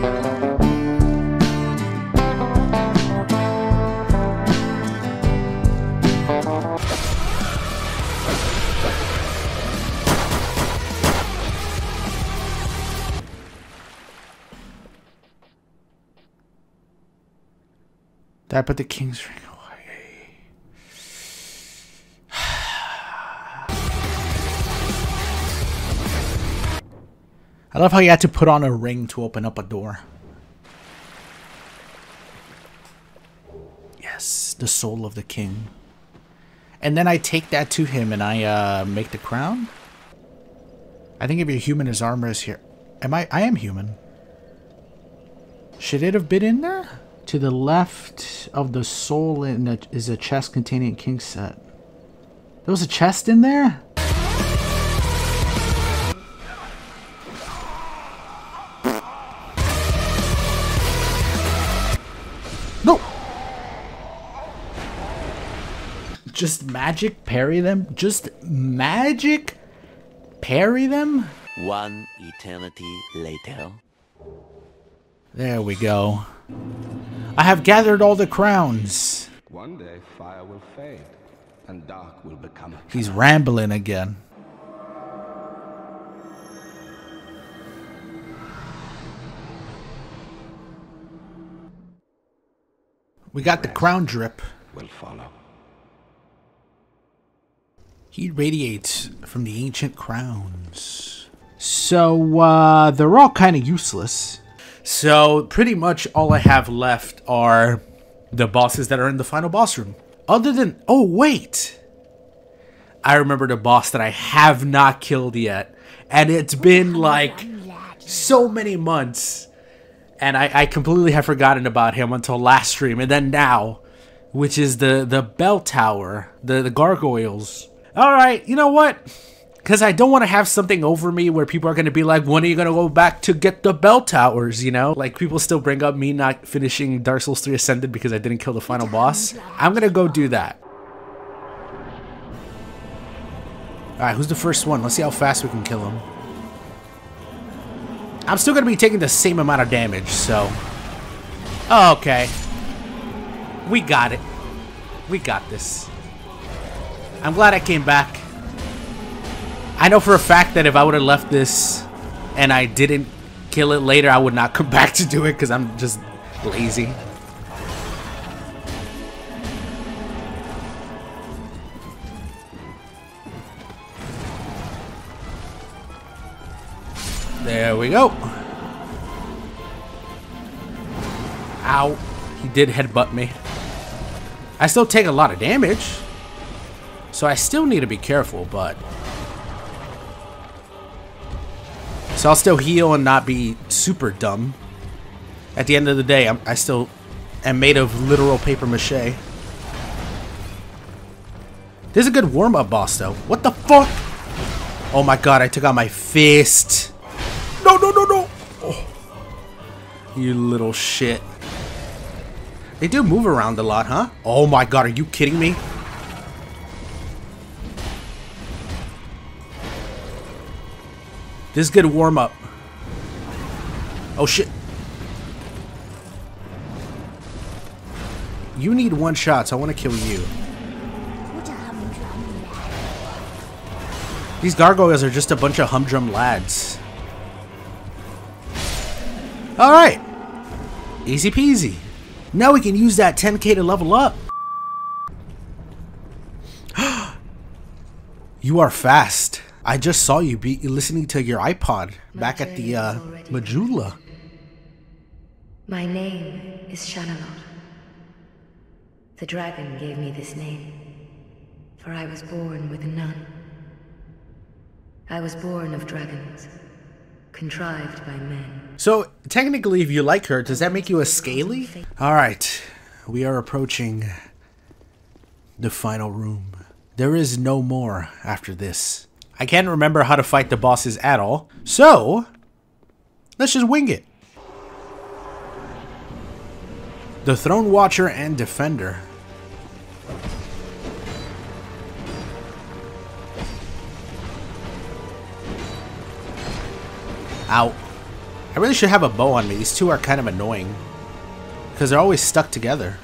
Did I put the king's ring I love how you had to put on a ring to open up a door. Yes, the soul of the king. And then I take that to him and I uh, make the crown? I think if you're human, his armor is here. Am I? I am human. Should it have been in there? To the left of the soul in a, is a chest containing a king set. There was a chest in there? Just magic parry them? Just magic parry them? One eternity later. There we go. I have gathered all the crowns. One day fire will fade and dark will become a He's rambling again. We got the crown drip. will follow. Heat radiates from the ancient crowns. So, uh, they're all kind of useless. So, pretty much all I have left are the bosses that are in the final boss room. Other than, oh, wait! I remember the boss that I have not killed yet. And it's been like so many months. And I, I completely have forgotten about him until last stream. And then now, which is the, the bell tower, the, the gargoyles. Alright, you know what? Because I don't want to have something over me where people are going to be like, when are you going to go back to get the bell towers, you know? Like, people still bring up me not finishing Dark Souls 3 Ascended because I didn't kill the final boss. I'm going to go do that. Alright, who's the first one? Let's see how fast we can kill him. I'm still going to be taking the same amount of damage, so... Okay. We got it. We got this. I'm glad I came back. I know for a fact that if I would have left this and I didn't kill it later, I would not come back to do it because I'm just lazy. There we go. Ow. He did headbutt me. I still take a lot of damage. So I still need to be careful, but... So I'll still heal and not be super dumb. At the end of the day, I'm, I still am made of literal paper mache. This is a good warm-up boss, though. What the fuck? Oh my god, I took out my fist. No, no, no, no. Oh. You little shit. They do move around a lot, huh? Oh my god, are you kidding me? This is good warm up. Oh shit. You need one shot, so I want to kill you. These gargoyles are just a bunch of humdrum lads. Alright. Easy peasy. Now we can use that 10k to level up. you are fast. I just saw you be listening to your iPod back at the uh, Majula. My name is Shanalotte. The dragon gave me this name, for I was born with none. I was born of dragons, contrived by men. So, technically, if you like her, does that make you a scaly? Alright, we are approaching the final room. There is no more after this. I can't remember how to fight the bosses at all, so let's just wing it. The Throne Watcher and Defender. Out. I really should have a bow on me. These two are kind of annoying. Because they're always stuck together.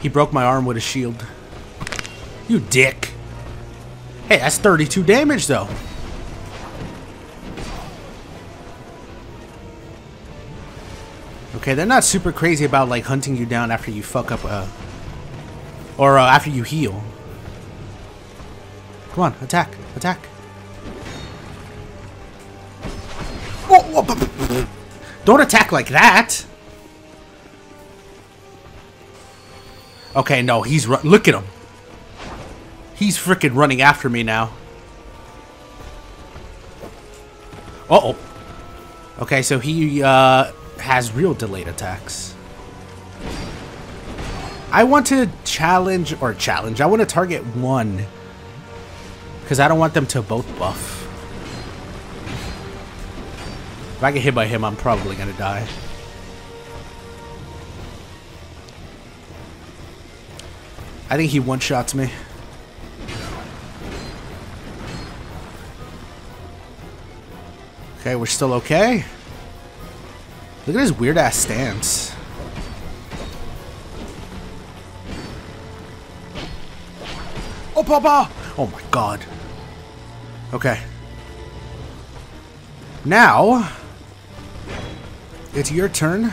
He broke my arm with a shield. You dick. Hey, that's 32 damage, though. Okay, they're not super crazy about, like, hunting you down after you fuck up a... Or uh, after you heal. Come on, attack, attack. Don't attack like that! Okay, no, he's look at him. He's freaking running after me now. Uh oh. Okay, so he uh, has real delayed attacks. I want to challenge, or challenge, I want to target one. Because I don't want them to both buff. If I get hit by him, I'm probably going to die. I think he one-shots me. Okay, we're still okay. Look at his weird-ass stance. Oh, Papa! Oh my god. Okay. Now, it's your turn.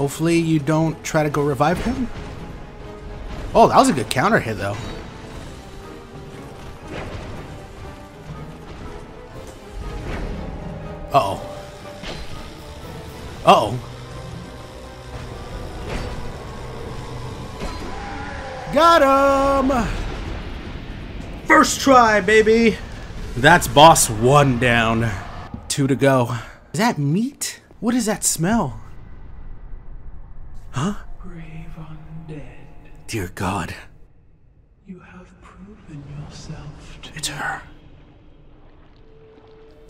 Hopefully you don't try to go revive him. Oh, that was a good counter hit, though. Uh-oh. Uh-oh. Got him! First try, baby! That's boss one down. Two to go. Is that meat? What does that smell? Huh? Brave undead. Dear God. You have proven yourself to It's her.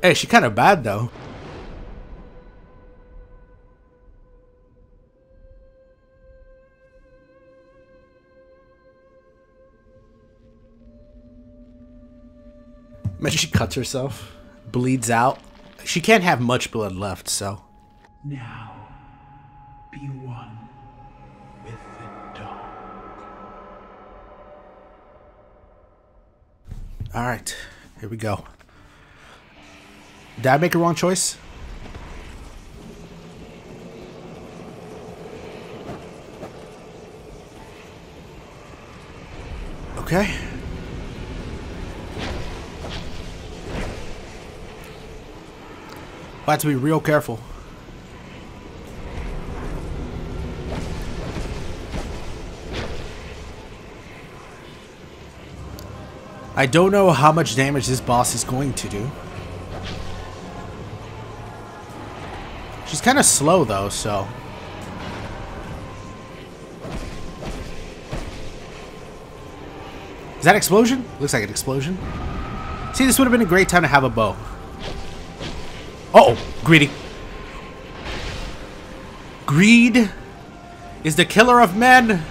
Hey, she kind of bad though. Imagine she cuts herself, bleeds out. She can't have much blood left, so. now be one Alright, here we go. Did I make a wrong choice? Okay. I have to be real careful. I don't know how much damage this boss is going to do. She's kind of slow though, so... Is that explosion? Looks like an explosion. See, this would have been a great time to have a bow. Uh oh greedy. Greed is the killer of men.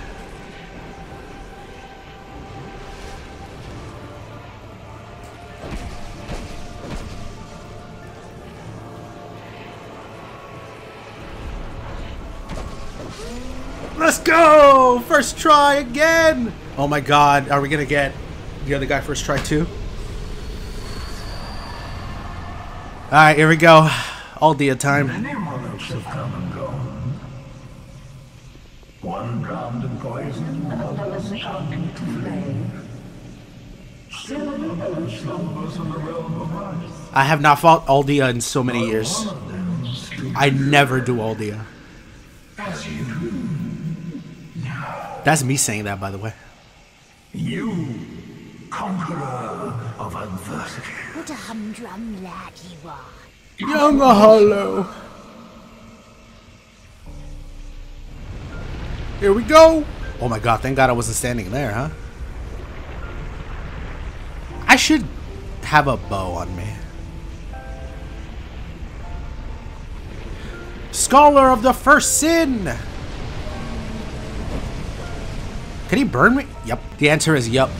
Go! First try again! Oh my god, are we gonna get the other guy first try too? Alright, here we go. Aldia time. Many monarchs have come and gone. One drowned in poison, others turned to flame. Still another slumbers in the realm of ice. I have not fought Aldia in so many years. One of them sleeps I never do Aldia. as you do. That's me saying that, by the way. You, conqueror of adversity. What a humdrum lad you are. Young Hollow. Here we go. Oh my god, thank god I wasn't standing there, huh? I should have a bow on me. Scholar of the First Sin! Can he burn me? Yep. The answer is yup.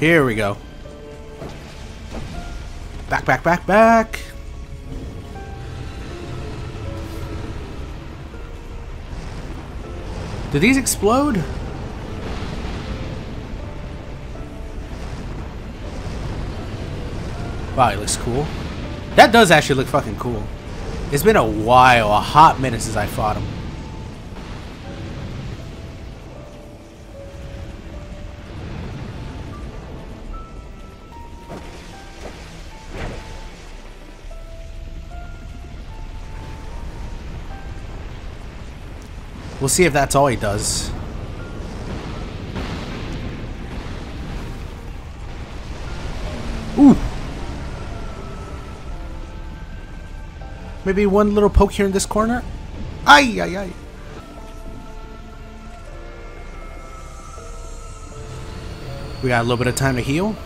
Here we go. Back, back, back, back. Do these explode? Wow, he looks cool. That does actually look fucking cool. It's been a while, a hot minute since I fought him. We'll see if that's all he does. Ooh. Maybe one little poke here in this corner. Ay, ay, ay. We got a little bit of time to heal.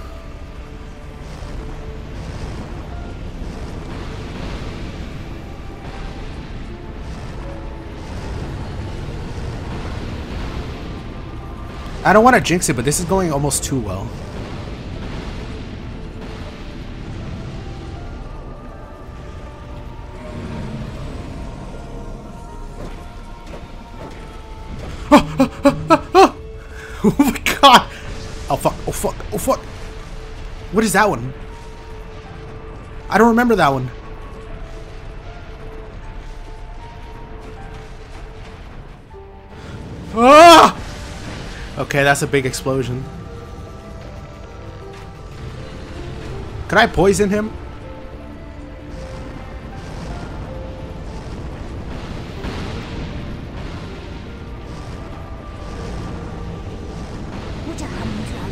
I don't want to jinx it, but this is going almost too well. Oh my god! Oh fuck, oh fuck, oh fuck! What is that one? I don't remember that one. Okay, that's a big explosion. Can I poison him?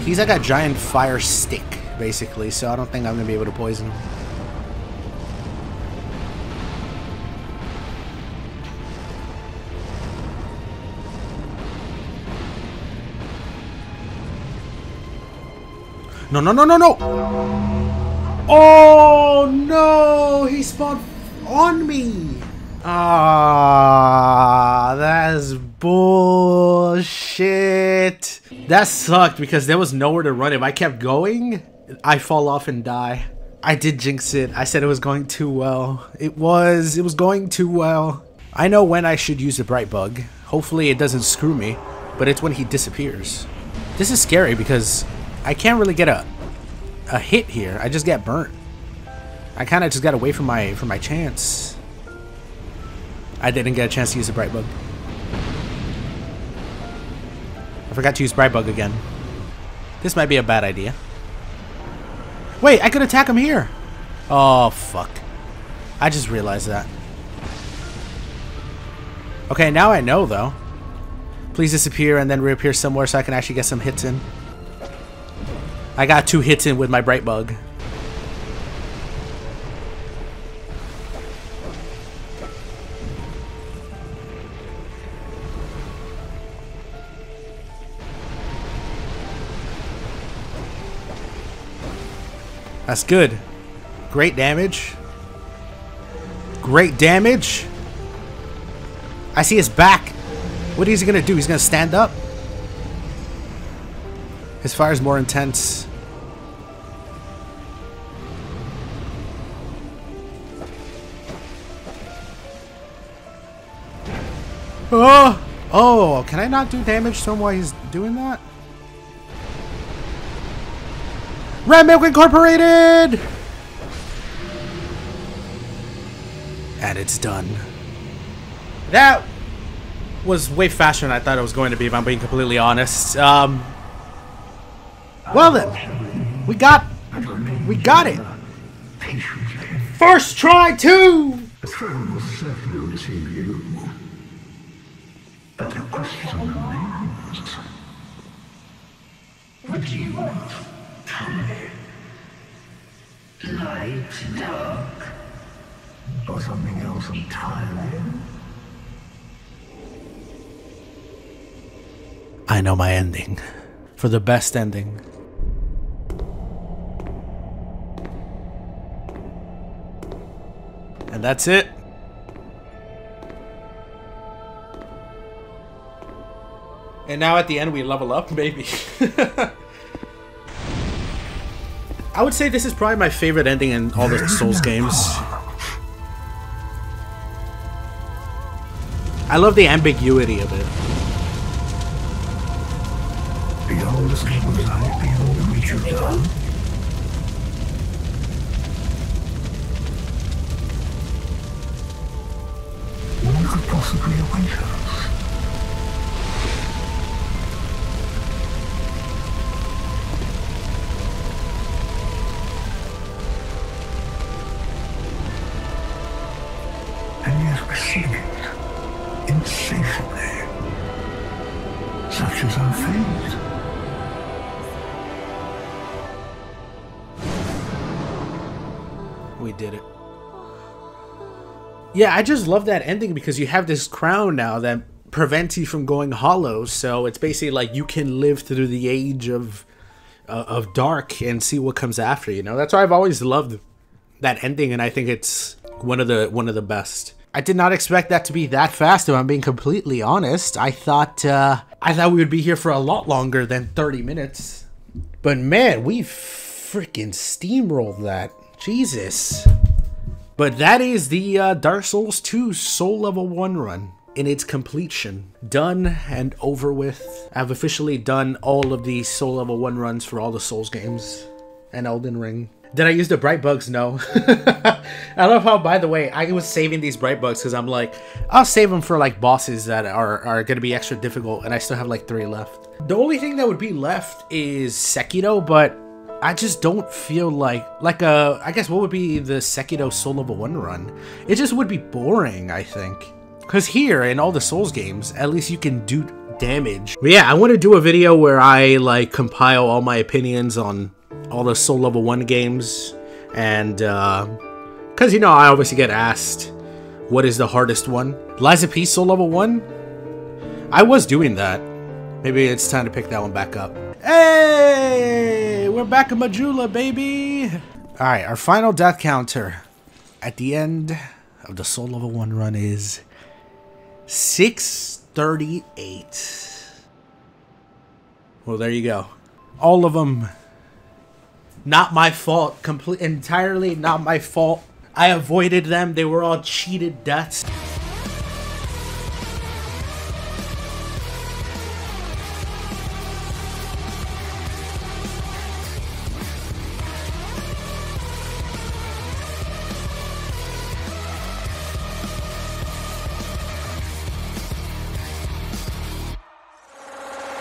He's like a giant fire stick, basically, so I don't think I'm gonna be able to poison him. No, no, no, no, no! Oh, no! He spawned on me! Ah, that's bullshit. That sucked because there was nowhere to run. If I kept going, I fall off and die. I did jinx it. I said it was going too well. It was. It was going too well. I know when I should use the bright bug. Hopefully it doesn't screw me, but it's when he disappears. This is scary because I can't really get a a hit here. I just get burnt. I kind of just got away from my from my chance. I didn't get a chance to use the bright bug. I forgot to use bright bug again. This might be a bad idea. Wait, I could attack him here. Oh fuck! I just realized that. Okay, now I know though. Please disappear and then reappear somewhere so I can actually get some hits in. I got two hits in with my bright bug. That's good. Great damage. Great damage. I see his back. What is he gonna do? He's gonna stand up? His fire is more intense. Oh! Can I not do damage to him while he's doing that? Red Milk Incorporated! And it's done. That was way faster than I thought it was going to be, if I'm being completely honest. Um, well then, we got, we got it. First try, too! The throne will certainly receive you. But the question remains. What do you want? Tell me. Light, dark, or something else entirely? I know my ending. For the best ending. And that's it. And now at the end we level up, maybe. I would say this is probably my favorite ending in all the Souls games. I love the ambiguity of it. Beyond the same light, beyond the reach of dawn. What could possibly await us? We did it. Yeah, I just love that ending because you have this crown now that prevents you from going hollow. So it's basically like you can live through the age of uh, of dark and see what comes after. You know, that's why I've always loved that ending, and I think it's one of the one of the best. I did not expect that to be that fast. If I'm being completely honest, I thought uh, I thought we would be here for a lot longer than 30 minutes. But man, we freaking steamrolled that. Jesus. But that is the uh, Dark Souls 2 Soul Level 1 run in its completion. Done and over with. I've officially done all of the Soul Level 1 runs for all the Souls games and Elden Ring. Did I use the bright bugs? No. I love how, by the way, I was saving these bright bugs because I'm like, I'll save them for like bosses that are, are going to be extra difficult, and I still have like three left. The only thing that would be left is Sekiro, but I just don't feel like like a I guess what would be the Sekiro Soul Level 1 run? It just would be boring, I think. Cuz here in all the Souls games, at least you can do damage. But yeah, I want to do a video where I like compile all my opinions on all the Soul Level 1 games and uh cuz you know, I obviously get asked what is the hardest one? Lies of P Soul Level 1? I was doing that. Maybe it's time to pick that one back up. Hey, we're back in Majula, baby. All right, our final death counter at the end of the Soul Level 1 run is 638. Well, there you go. All of them not my fault, complete entirely not my fault. I avoided them. They were all cheated deaths.